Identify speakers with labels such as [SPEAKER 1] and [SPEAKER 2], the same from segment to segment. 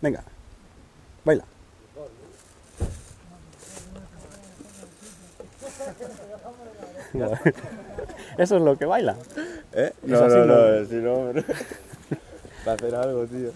[SPEAKER 1] Venga, baila. Eso es lo que baila.
[SPEAKER 2] ¿Eh?
[SPEAKER 1] Es
[SPEAKER 2] No,
[SPEAKER 1] así,
[SPEAKER 2] no,
[SPEAKER 1] ¿no?
[SPEAKER 2] no, si no, hombre. Para hacer algo, tío.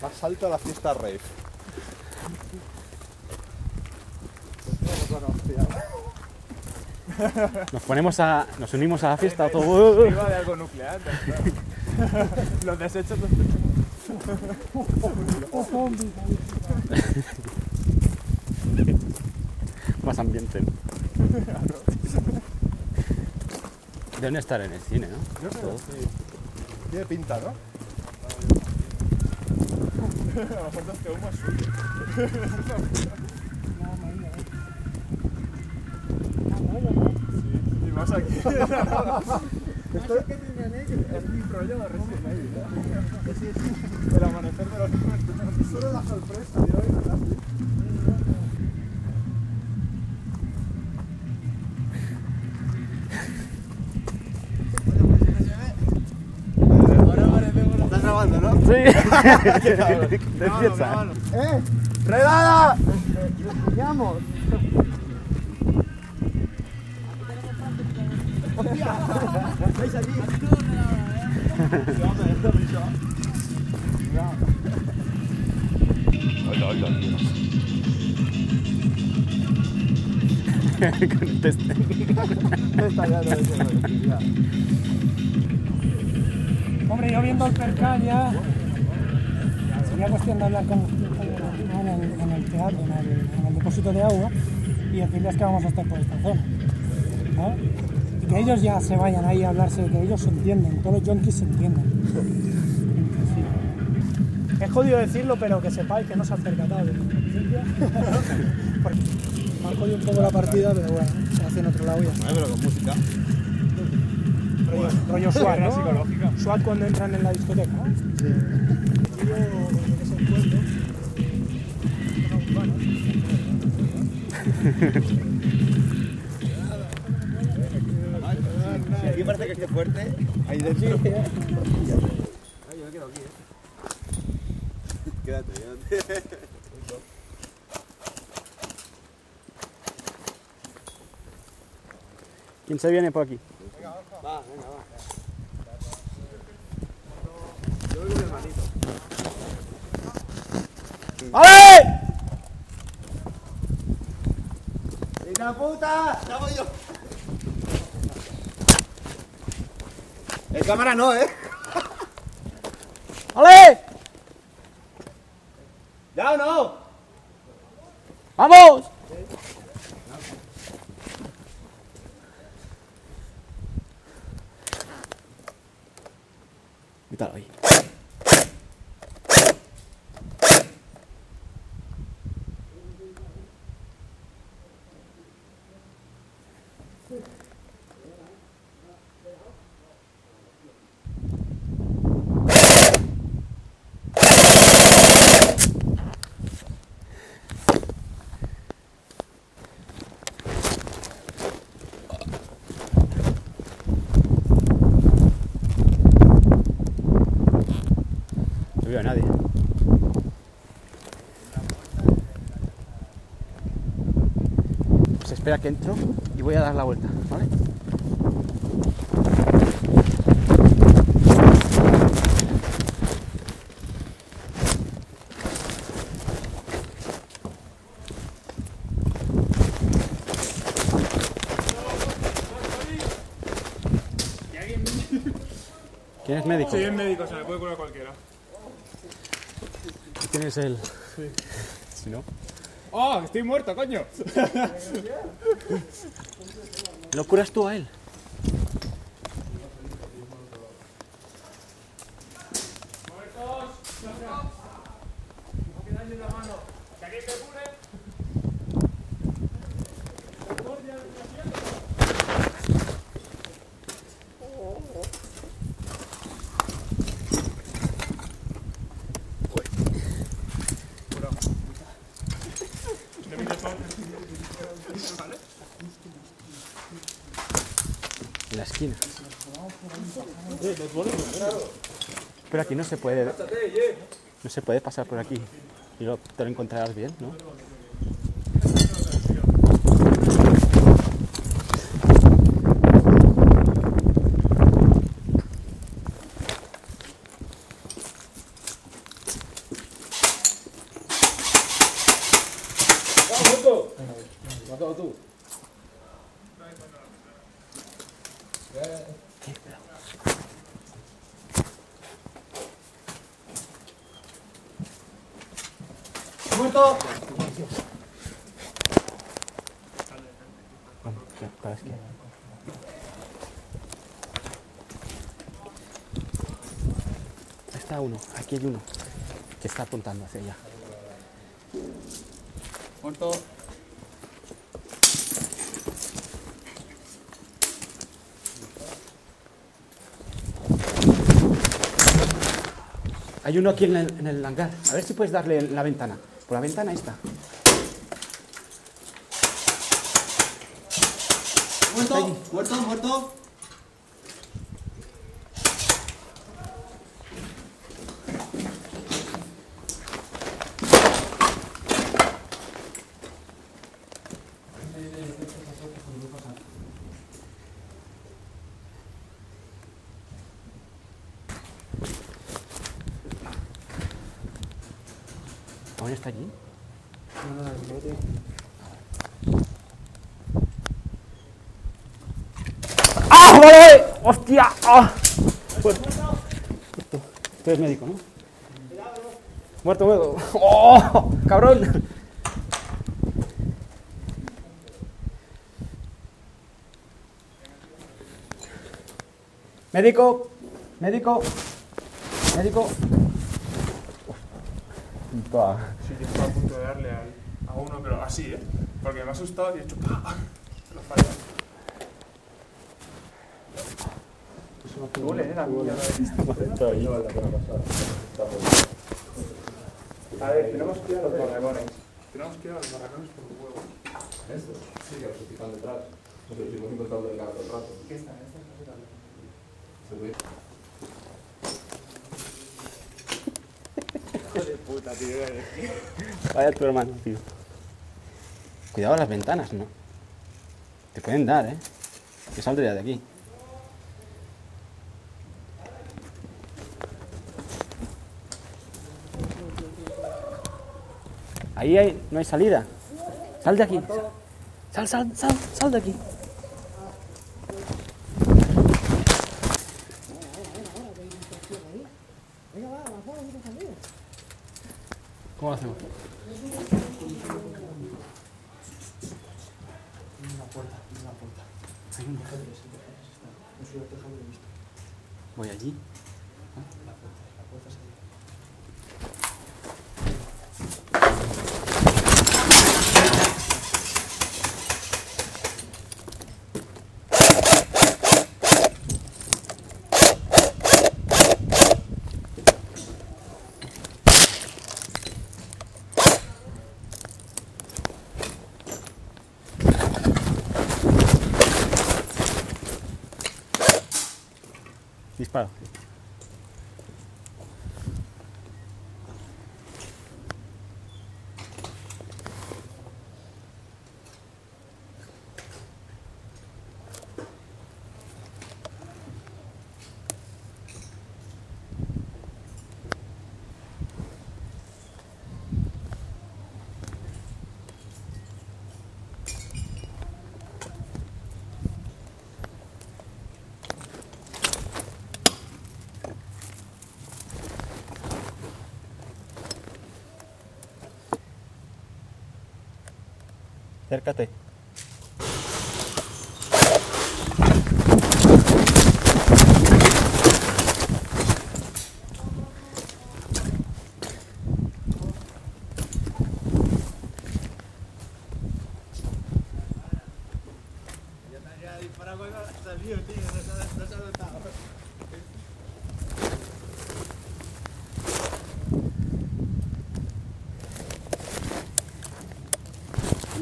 [SPEAKER 2] Más salto a la fiesta rave.
[SPEAKER 1] Nos ponemos a. Nos unimos a la fiesta todo.
[SPEAKER 3] Iba de algo nuclear. ¿No? Los desechos los
[SPEAKER 1] Más ambiente. ¿no? Deben estar en el cine, ¿no?
[SPEAKER 2] Yo creo que sí. Tiene pinta, ¿no?
[SPEAKER 3] A lo mejor este humo es suyo. Sí, y más aquí. El amanecer de los. Solo la sorpresa de hoy, ¿verdad?
[SPEAKER 2] ¿Estás grabando, no?
[SPEAKER 1] Sí.
[SPEAKER 2] ¡Eh! ¡Redada!
[SPEAKER 1] Con el test.
[SPEAKER 4] Hombre, yo viendo el percal ya sería cuestión de hablar con en el, en el teatro, en el, en el depósito de agua y decirles que vamos a estar por esta zona. ¿no? Que ellos ya se vayan ahí a hablarse, que ellos se entienden, todos los yonkis se entienden. Es jodido decirlo, pero que sepáis que no se han percatado de me han jodido un poco la partida, pero bueno, se hace en otro lado ya está.
[SPEAKER 2] pero con música.
[SPEAKER 4] Rollo, rollo SWAT,
[SPEAKER 3] Guerra
[SPEAKER 4] ¿no?
[SPEAKER 3] psicológica.
[SPEAKER 4] Cuando entran en la discoteca, ¿no? Sí. Yo, lo que es el pueblo,
[SPEAKER 2] parece que esté fuerte. Ahí dentro. Ay, yo me quedo aquí, eh. Quédate, quédate.
[SPEAKER 1] ¿Quién se viene por aquí?
[SPEAKER 2] Va, venga, va. Yo voy con mi hermanito.
[SPEAKER 1] ¡Ale!
[SPEAKER 2] ¡Hija puta! ¡Ya voy yo! El cámara no, ¿eh?
[SPEAKER 1] ¡Ale!
[SPEAKER 2] ¿Ya o no?
[SPEAKER 1] ¡Vamos! Quítalo ahí. Espera que entro y voy a dar la vuelta, ¿vale? ¿Quién es médico?
[SPEAKER 3] Soy el médico, se me puede curar cualquiera.
[SPEAKER 1] ¿Quién es el...? Si no...
[SPEAKER 3] ¡Oh! ¡Estoy muerto, coño!
[SPEAKER 1] ¿Lo curas tú a él? En la esquina. Pero aquí no se puede. No se puede pasar por aquí. Y lo, te lo encontrarás bien, ¿no?
[SPEAKER 4] ¡Muerto!
[SPEAKER 1] Vamos, ya, para esquiar. Ahí está uno, aquí hay uno que está apuntando hacia allá.
[SPEAKER 3] Muerto.
[SPEAKER 1] Hay uno aquí en el, en el hangar. A ver si puedes darle la ventana. Por la ventana está.
[SPEAKER 2] Muerto, muerto, muerto.
[SPEAKER 1] ¿Aún está allí? ¡Ah, vale! ¡Hostia! ¡Ah! Muerto. Muerto. Tú eres médico, ¿no? Muerto, muerto. ¡Oh! ¡Cabrón! Médico, médico, médico. Pa.
[SPEAKER 3] Sí, yo estaba a punto de darle al, a uno, pero así, ¿eh? Porque me ha asustado y he hecho ¡pah! Lo falla. Duele, ¿eh? La de A ver, tenemos que ir a los barracones. Tenemos que ir a los barracones por huevo.
[SPEAKER 2] Esto. Sí, que los están detrás. Nos los hemos encontrado el rato.
[SPEAKER 3] ¿Qué están? ¿Estas cositas?
[SPEAKER 2] Se ve.
[SPEAKER 3] Puta, tío.
[SPEAKER 1] Vaya tu hermano, tío. Cuidado las ventanas, ¿no? Te pueden dar, ¿eh? Yo saldría de aquí. Ahí hay- no hay salida. Sal de aquí. Sal, sal, sal, sal de aquí. acércate.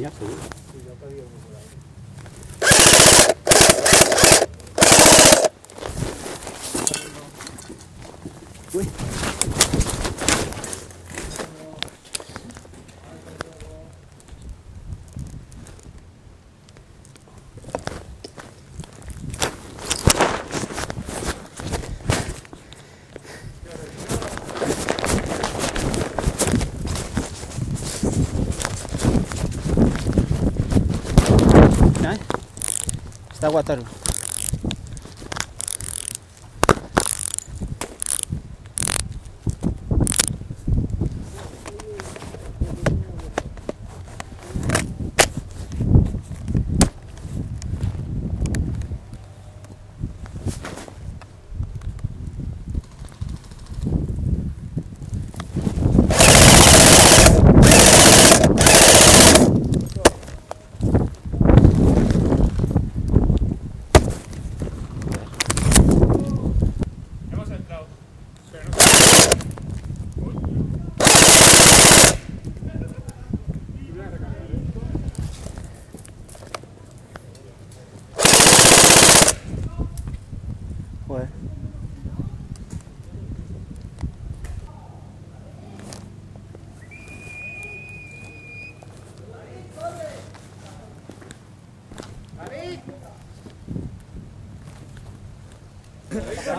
[SPEAKER 1] Ya, seguro. Mira, Está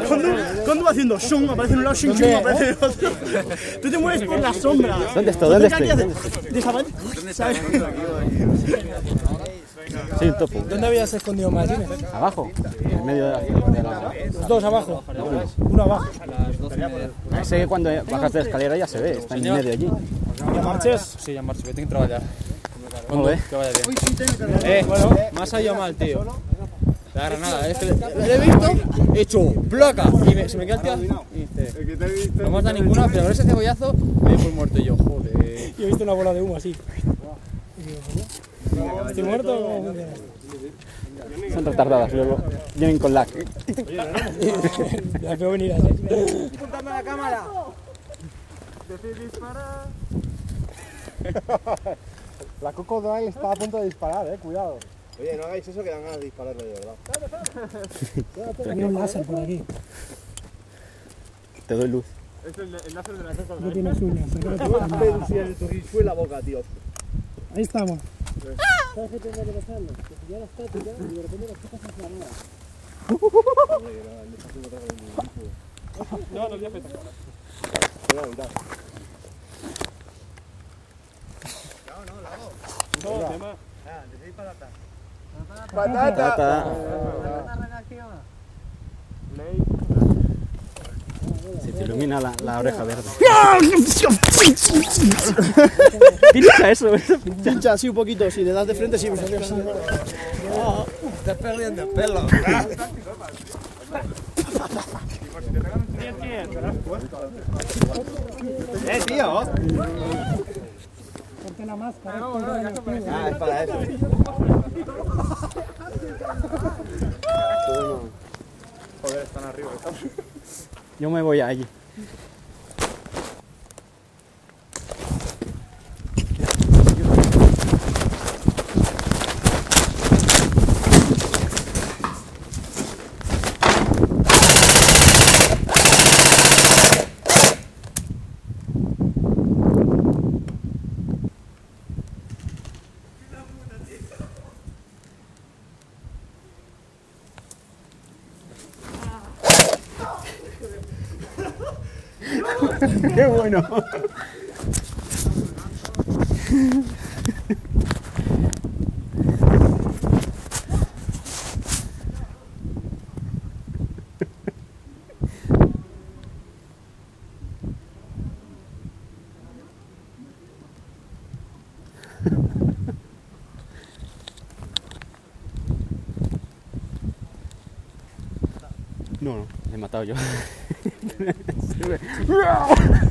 [SPEAKER 5] Cuando, cuando va haciendo shung, aparece en un lado, shung, shung, aparece en el otro. Tú te mueves por la sombra.
[SPEAKER 1] ¿Dónde estoy? ¿Dónde
[SPEAKER 5] ¿Qué
[SPEAKER 1] estoy?
[SPEAKER 5] Desaparece. ¿Sabes?
[SPEAKER 1] Soy un topo.
[SPEAKER 4] ¿Dónde habías escondido más? Dime.
[SPEAKER 1] Abajo, en medio de la,
[SPEAKER 4] Los dos abajo. Uno abajo.
[SPEAKER 1] Ah, Sé que cuando bajas de la escalera ya se ve, está en medio allí.
[SPEAKER 5] ¿Ya marches?
[SPEAKER 6] Sí, ya marcho, tengo que trabajar.
[SPEAKER 1] ¿Cómo ves?
[SPEAKER 6] Que vaya bien. Eh, bueno, me ha salido mal, tío. La granada, es que le, le he visto, he hecho placa y me- se me queda el tío y dice, no dado ninguna, pero con ese cebollazo me he muerto y yo, joder.
[SPEAKER 4] Y he visto una bola de humo así. ¿Estoy muerto o?
[SPEAKER 1] Son retardadas luego. Vienen con lag.
[SPEAKER 4] Las veo venir así.
[SPEAKER 3] La Cocodile está a punto de disparar, eh. Cuidado.
[SPEAKER 2] Oye, no hagáis eso que dan ganas de dispararle de verdad.
[SPEAKER 4] Tenía un láser por aquí.
[SPEAKER 1] Te doy luz.
[SPEAKER 3] Es el, el láser de la
[SPEAKER 4] No tienes uñas. ¿por qué no
[SPEAKER 2] la boca, tío.
[SPEAKER 4] Ahí estamos.
[SPEAKER 3] No, no, ya peta. No, no, tema.
[SPEAKER 1] Tata. Se te ilumina la, la oreja verde. Pincha eso, eso.
[SPEAKER 5] Pincha así un poquito, si le das de frente, sí, así.
[SPEAKER 6] Estás perdiendo el pelo.
[SPEAKER 2] ¡Eh, tío!
[SPEAKER 4] Ponte la máscara. esto es de-
[SPEAKER 2] Ah, es para eso.
[SPEAKER 3] Joder, están arriba.
[SPEAKER 1] Yo me voy allí. Bueno. No, no, he matado yo.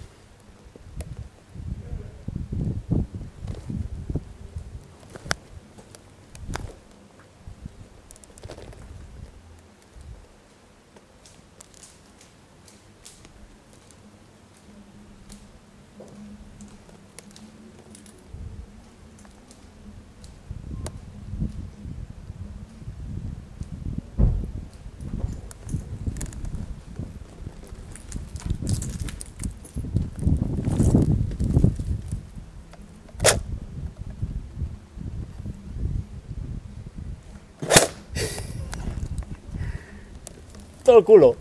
[SPEAKER 1] todo el culo.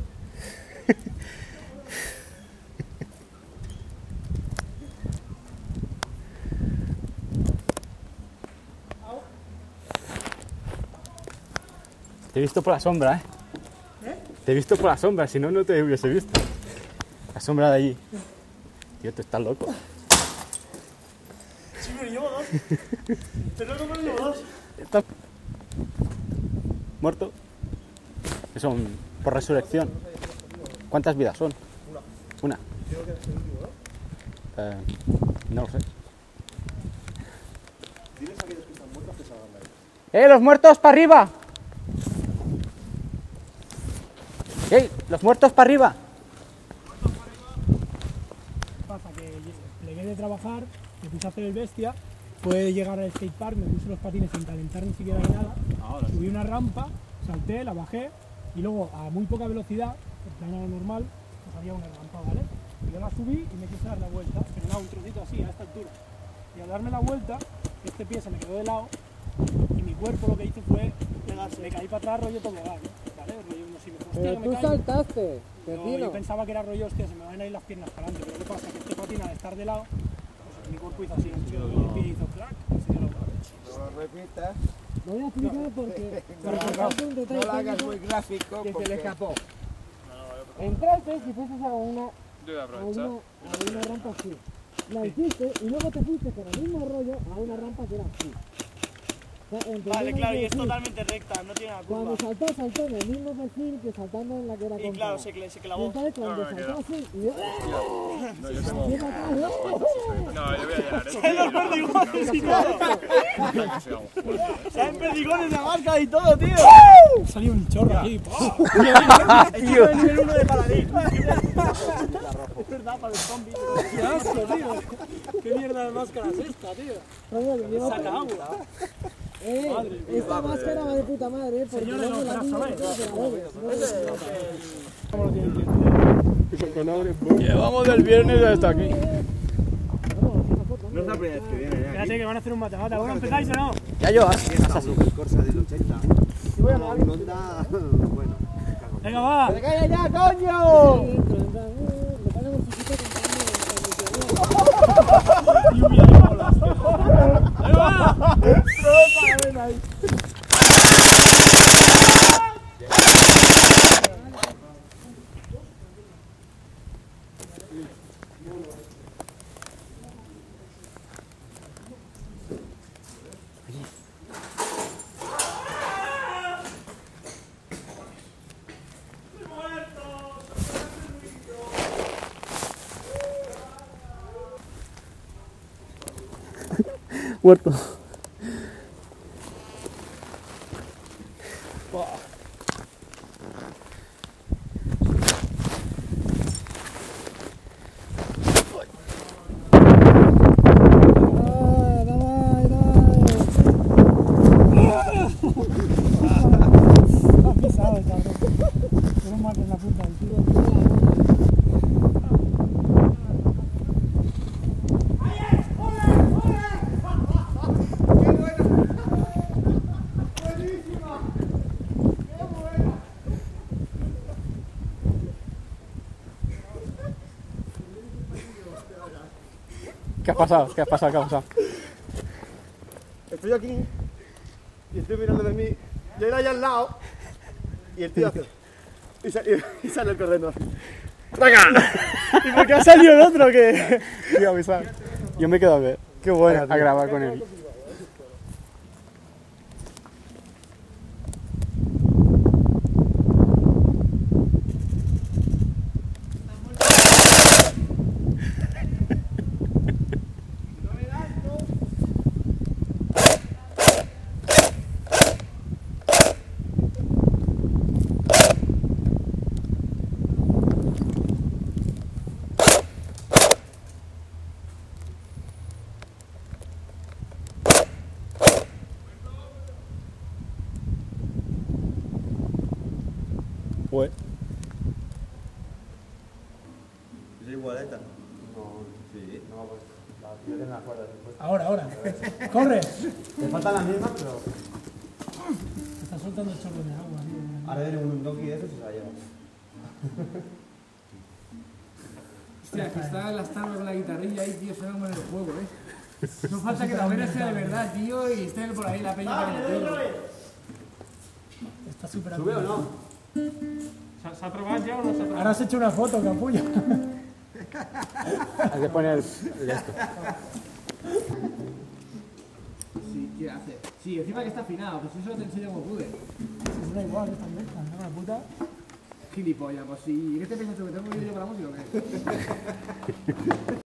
[SPEAKER 1] Te he visto por la sombra, ¿eh? Te he visto por la sombra, si no, no te hubiese visto. La sombra de allí. Tío, tú estás loco.
[SPEAKER 5] Sí, pero llevo dos. Lo que llevo dos.
[SPEAKER 1] Estás muerto. Que son por resurrección. ¿Cuántas vidas son? Una. Eh, no lo sé. ¡Eh, los muertos para arriba! ¡Eh, los muertos para arriba!
[SPEAKER 4] pasa que llegué de trabajar, me puse a hacer el bestia, pude llegar al skatepark, me puse los patines sin calentar ni siquiera ni nada, subí una rampa, salté, la bajé y luego a muy poca velocidad, en plan a lo normal, pues había una rampa, ¿vale? Y yo la subí y me quise dar la vuelta, pero nada, un trocito así, a esta altura. Y al darme la vuelta, este pie se me quedó de lado y mi cuerpo lo que hizo fue pegarse, me caí para atrás rollo tobogán, ¿vale? Rollo, no sé, me hostia,
[SPEAKER 7] Pero
[SPEAKER 4] me
[SPEAKER 7] tú
[SPEAKER 4] caigo.
[SPEAKER 7] saltaste,
[SPEAKER 4] No, yo pensaba que era rollo, hostia, se me van a ir las piernas para adelante, pero ¿qué pasa? Que este patín al estar de lado, pues mi cuerpo hizo así, un tío, y el pie hizo clac, y se dio la vuelta.
[SPEAKER 2] No lo repitas.
[SPEAKER 7] Voy a explicar porque
[SPEAKER 2] No,
[SPEAKER 7] porque
[SPEAKER 2] no, no lo hagas muy gráfico
[SPEAKER 7] que se le escapó. Entraste si fueses a una,
[SPEAKER 3] a
[SPEAKER 7] una, a una rampa así. La hiciste y luego te fuiste con el mismo rollo a una rampa que era así. O sea, ¿entendéis
[SPEAKER 5] Vale, claro, y es totalmente recta, no tiene la curva.
[SPEAKER 7] Cuando saltó, saltó en el mismo perfil que saltando en la que era
[SPEAKER 5] Y claro, se, cla- se
[SPEAKER 7] Y
[SPEAKER 5] clavó.
[SPEAKER 7] entonces cuando saltó así, y yo...
[SPEAKER 3] No, yo tengo.
[SPEAKER 7] Así la.
[SPEAKER 3] No, yo voy a llegar. ¿eh?
[SPEAKER 5] ¡En los perdigones y todo! ¡Salen perdigones de marca y todo, tío!
[SPEAKER 4] Salió un chorro aquí,
[SPEAKER 5] Tío, el nivel 1 de paladín. Es verdad, para los zombies.
[SPEAKER 4] ¡Qué asco, tío! ¿Qué mierda de máscara es esta, tío? Saca agua.
[SPEAKER 7] Eh, esta máscara va de puta madre, eh, porque
[SPEAKER 4] Señores, no,
[SPEAKER 7] la se.
[SPEAKER 1] Llevamos del viernes hasta aquí.
[SPEAKER 2] No es la primera vez que viene, ¿eh?
[SPEAKER 4] Espérate que van a hacer un. ¿Bueno, empezáis o no?
[SPEAKER 1] Ya yo, ¿eh?
[SPEAKER 2] El Corsa del 80. Una Honda, bueno.
[SPEAKER 4] Venga, va.
[SPEAKER 7] ¡Calla ya, coño! Le ponen un chiquito contando
[SPEAKER 4] Lluvia de bolas. ¡Ahí va!
[SPEAKER 1] Muerto.
[SPEAKER 7] ¡Ah, dale, dale!
[SPEAKER 4] Lo has pisado, el cabrón. Menos mal que es la punta del tiro.
[SPEAKER 1] ¿Qué ha pasado? ¿Qué ha pasado? ¿Qué ha pasado?
[SPEAKER 2] Estoy aquí y estoy mirando de mí. Yo era allá al lado y el tío hace. Y, sa- y- sale corriendo así.
[SPEAKER 5] ¿Y por qué ha salido el otro que.?
[SPEAKER 1] Tío. Yo me quedo a ver. Qué bueno a grabar con él. Pues.
[SPEAKER 2] ¿Es igualeta?
[SPEAKER 4] Ahora, ahora. ¡Corre!
[SPEAKER 2] Me faltan las mismas,
[SPEAKER 4] soltando el chorro de agua, tío.
[SPEAKER 2] ahora viene un donkey de esos y se la lleva.
[SPEAKER 8] Hostia, que está la Starbucks con la guitarrilla ahí, tío, suena como en el juego, eh. No falta que la vena sea de verdad, tío, y esté por ahí la peña con el tío.
[SPEAKER 4] Está súper
[SPEAKER 2] ¿Sube o no?
[SPEAKER 3] ¿Se, se ha probado ya o no se ha probado?
[SPEAKER 4] Ahora has hecho una foto, capullo.
[SPEAKER 1] Hay que poner el, el esto.
[SPEAKER 8] Sí, ¿qué hace? Sí, encima que está afinado, pues eso te enseño como pude.
[SPEAKER 4] Si da igual, esta mezcla, ¿no? La puta.
[SPEAKER 8] Gilipollas, pues si... ¿Qué te piensas que tengo que ir yo para la música o qué?